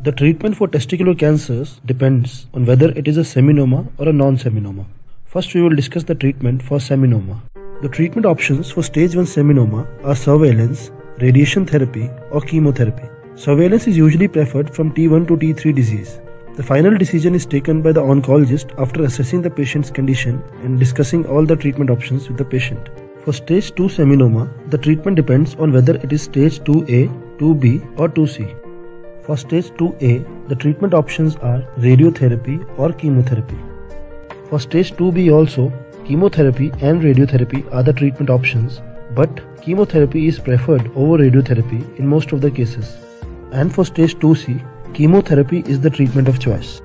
The treatment for testicular cancers depends on whether it is a seminoma or a non-seminoma. First we will discuss the treatment for seminoma. The treatment options for stage 1 seminoma are surveillance, radiation therapy or chemotherapy. Surveillance is usually preferred from T1 to T3 disease. The final decision is taken by the oncologist after assessing the patient's condition and discussing all the treatment options with the patient. For stage 2 seminoma, the treatment depends on whether it is stage 2A, 2B or 2C. For stage 2A, the treatment options are radiotherapy or chemotherapy. For stage 2B also, chemotherapy and radiotherapy are the treatment options, but chemotherapy is preferred over radiotherapy in most of the cases. And for stage 2C, chemotherapy is the treatment of choice.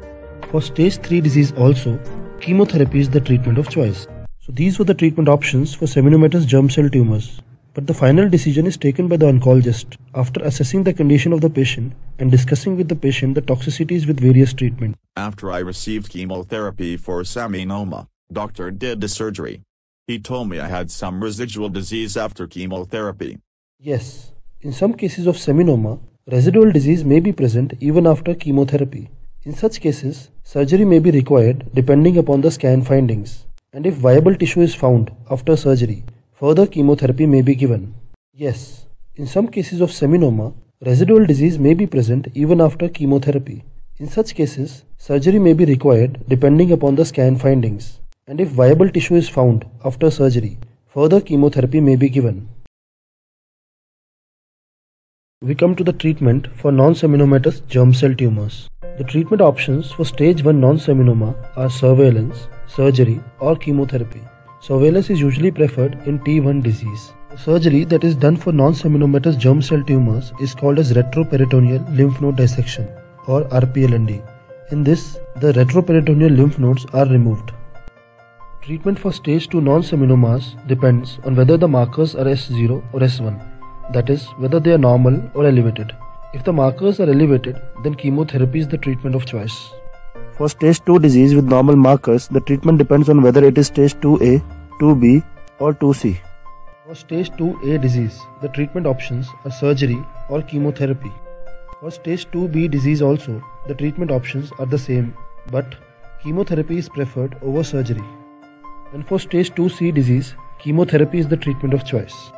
For stage 3 disease also, chemotherapy is the treatment of choice. So these were the treatment options for seminomatous germ cell tumors but the final decision is taken by the oncologist after assessing the condition of the patient and discussing with the patient the toxicities with various treatments. After I received chemotherapy for seminoma, doctor did the surgery. He told me I had some residual disease after chemotherapy. Yes, in some cases of seminoma, residual disease may be present even after chemotherapy. In such cases, surgery may be required depending upon the scan findings and if viable tissue is found after surgery, Further chemotherapy may be given. Yes, in some cases of seminoma, residual disease may be present even after chemotherapy. In such cases, surgery may be required depending upon the scan findings. And if viable tissue is found after surgery, further chemotherapy may be given. We come to the treatment for non-seminomatous germ cell tumors. The treatment options for stage 1 non-seminoma are surveillance, surgery or chemotherapy. Surveillance is usually preferred in T1 disease. The surgery that is done for non-seminomatous germ cell tumors is called as retroperitoneal lymph node dissection or RPLND. In this, the retroperitoneal lymph nodes are removed. Treatment for stage 2 non-seminomas depends on whether the markers are S0 or S1, that is, whether they are normal or elevated. If the markers are elevated, then chemotherapy is the treatment of choice. For stage 2 disease with normal markers, the treatment depends on whether it is stage 2A, 2B or 2C. For stage 2A disease, the treatment options are surgery or chemotherapy. For stage 2B disease also, the treatment options are the same, but chemotherapy is preferred over surgery. And for stage 2C disease, chemotherapy is the treatment of choice.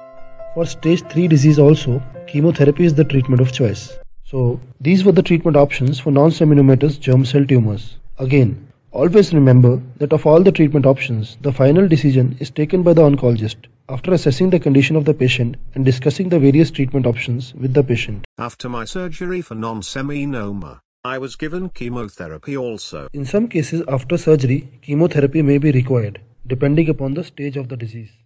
For stage 3 disease also, chemotherapy is the treatment of choice. So these were the treatment options for non-seminomatous germ cell tumors. Again, always remember that of all the treatment options, the final decision is taken by the oncologist after assessing the condition of the patient and discussing the various treatment options with the patient. After my surgery for non-seminoma, I was given chemotherapy also. In some cases after surgery, chemotherapy may be required, depending upon the stage of the disease.